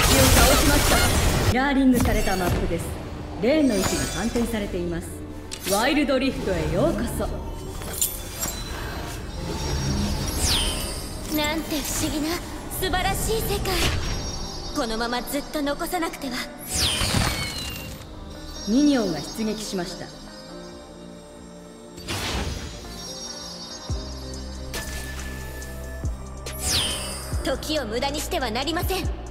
倒しました。ミラーリングされたマップです。レーンの位置が反転されています。ワイルドリフトへようこそ。なんて不思議な素晴らしい世界。このままずっと残さなくては。ミニオンが出撃しました。時を無駄にしてはなりません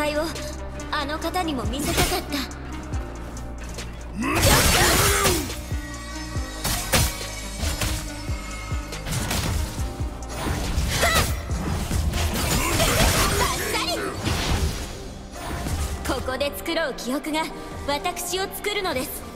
私の戦いをあの方にも見せたかった。ここで作ろう記憶が私を作るのです。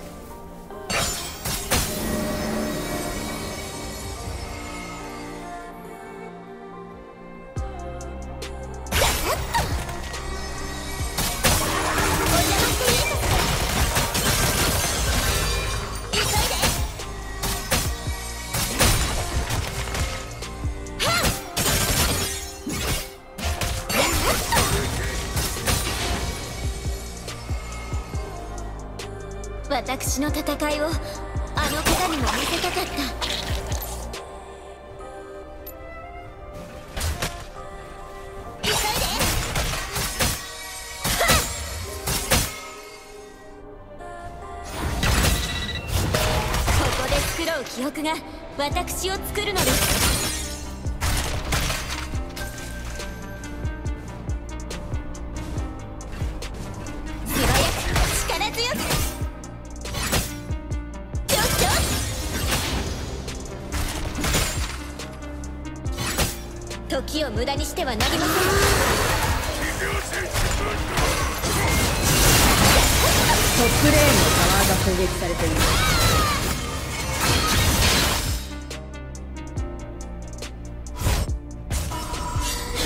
私の戦いをあの方にも見せたかった。急いで。ここで作ろう記憶が私を作るのです。無駄にしてはなりません。トップレーンのタワーが攻撃されています。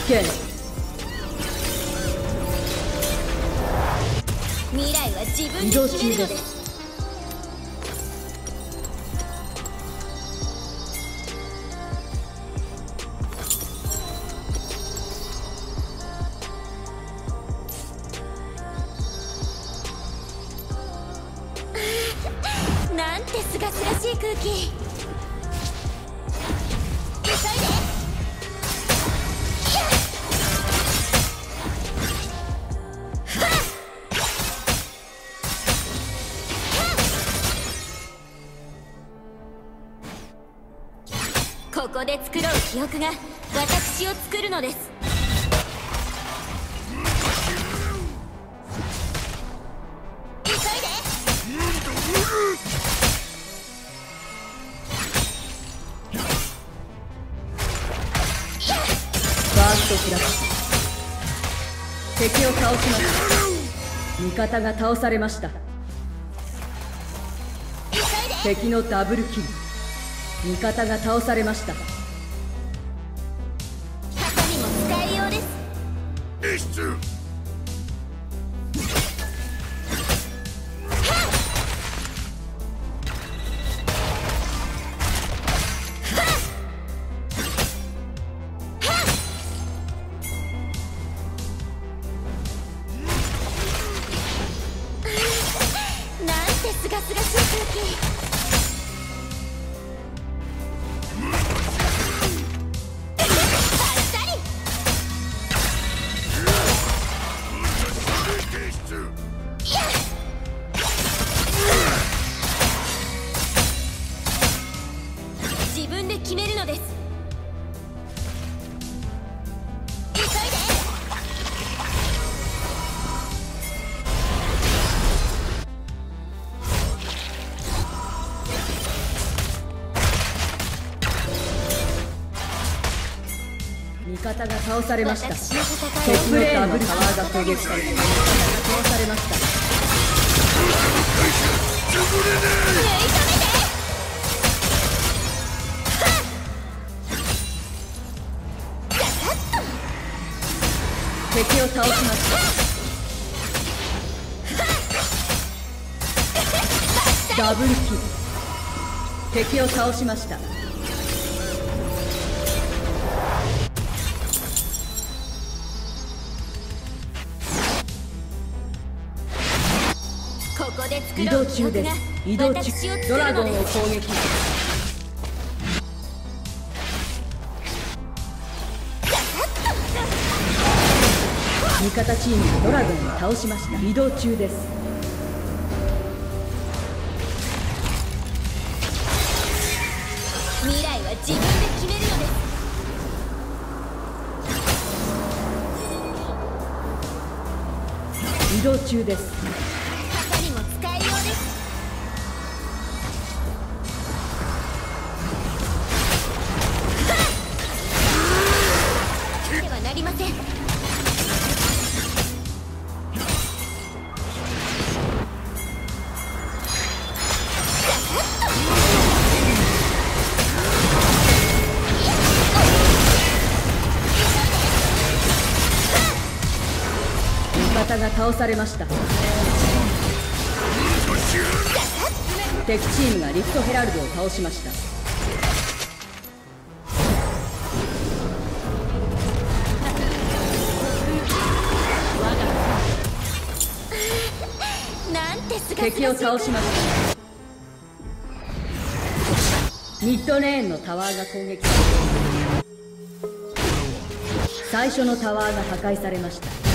危険。未来は自分で決めるのですなんてすがすがしい空気。急いでここで作ろう記憶が私を作るのです。急いで。敵を倒しました。味方が倒されました。敵のダブルキル。味方が倒されました。ハサミも使いようです味方が倒されました。私の戦いトをップレーンのタワーが攻撃され味方が倒されました縫い止めて敵を倒しました。ダブルキル敵を倒しました。移動中です移動中ドラゴンを攻撃味方チームがドラゴンを倒しました移動中です未来は自分で決めるのです移動中です。倒されました。敵チームがリフトヘラルドを倒しました。敵を倒しました。ミッドレーンのタワーが攻撃され最初のタワーが破壊されました。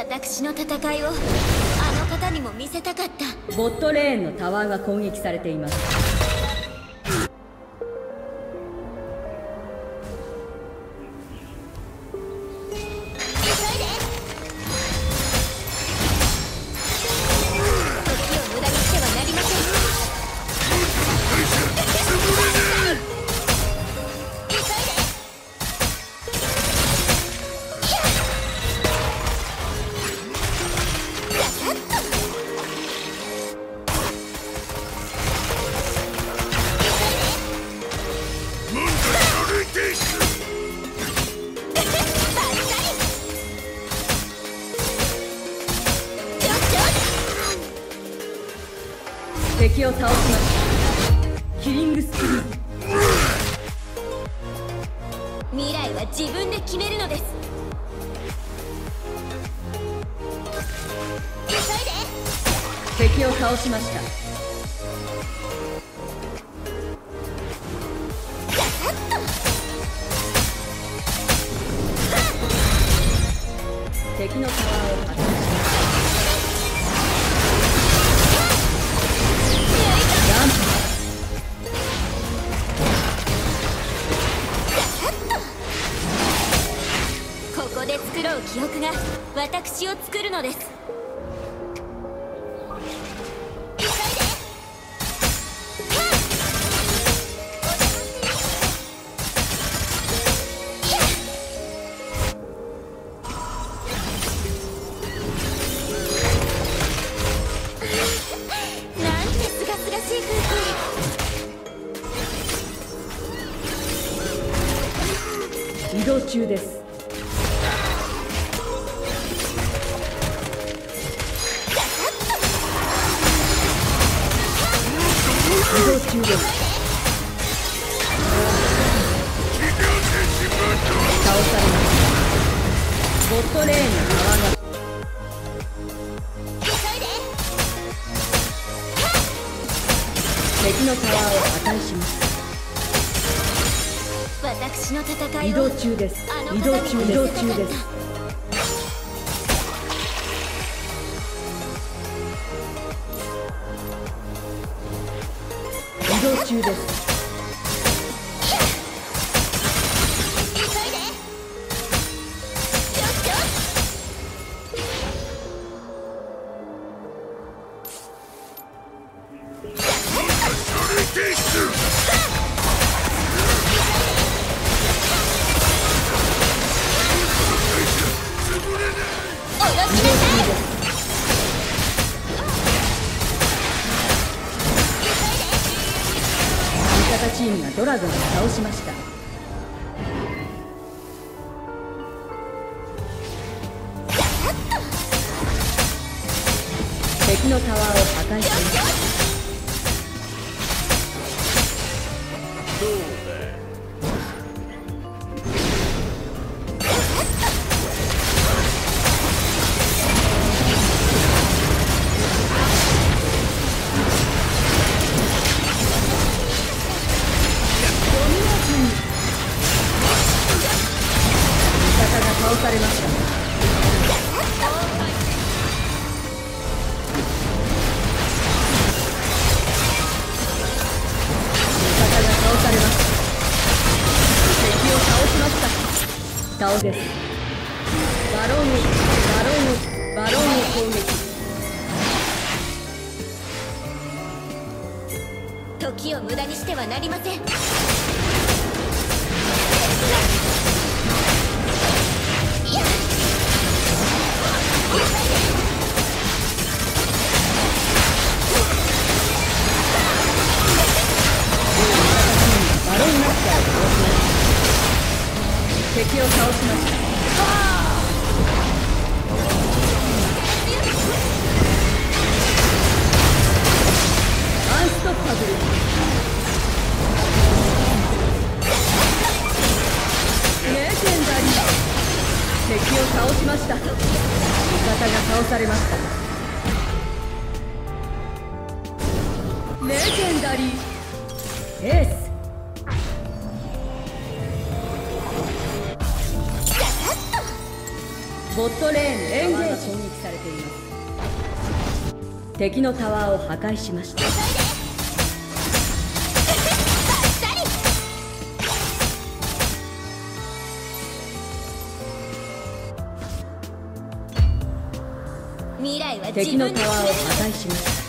私の戦いをあの方にも見せたかった。ボットレーンのタワーが攻撃されています。敵を倒しました。キリングスクリー未来は自分で決めるのです急いで敵を倒しました倒されました。ボットレーンのタワーが。敵のタワーを破壊しまし私の戦いを。動中です。移動中です移動ドラゴンを倒しました。倒です。バロンをバロンをバロンを攻撃。時を無駄にしてはなりません。敵を倒しました。アンストッパブルレジェンダリー敵を倒しました味方が倒されました。レジェンダリー。エース。ボットレーンエンゲージ攻撃されています。敵のタワーを破壊しました。未来は敵のタワーを破壊しました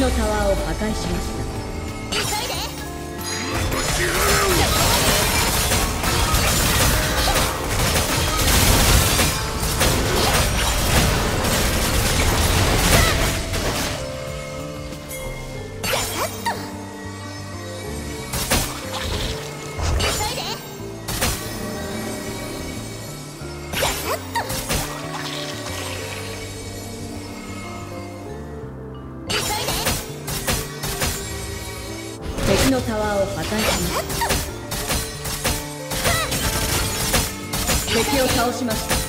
のタワーを破壊しました。敵のタワーを破壊します。敵を倒しました。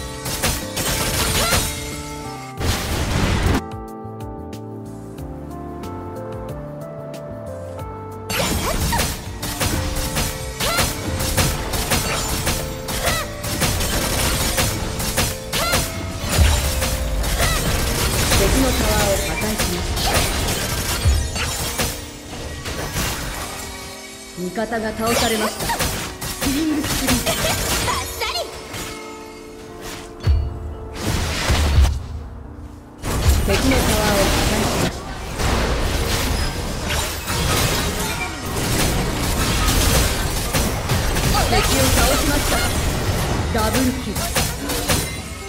方が倒されました。キリングスプリー敵を倒しました。ダブルキル。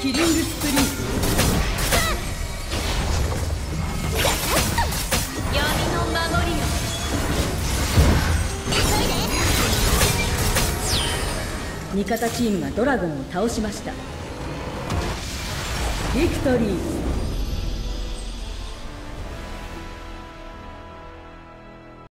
キリングスプリー味方チームがドラゴンを倒しました。ビクトリー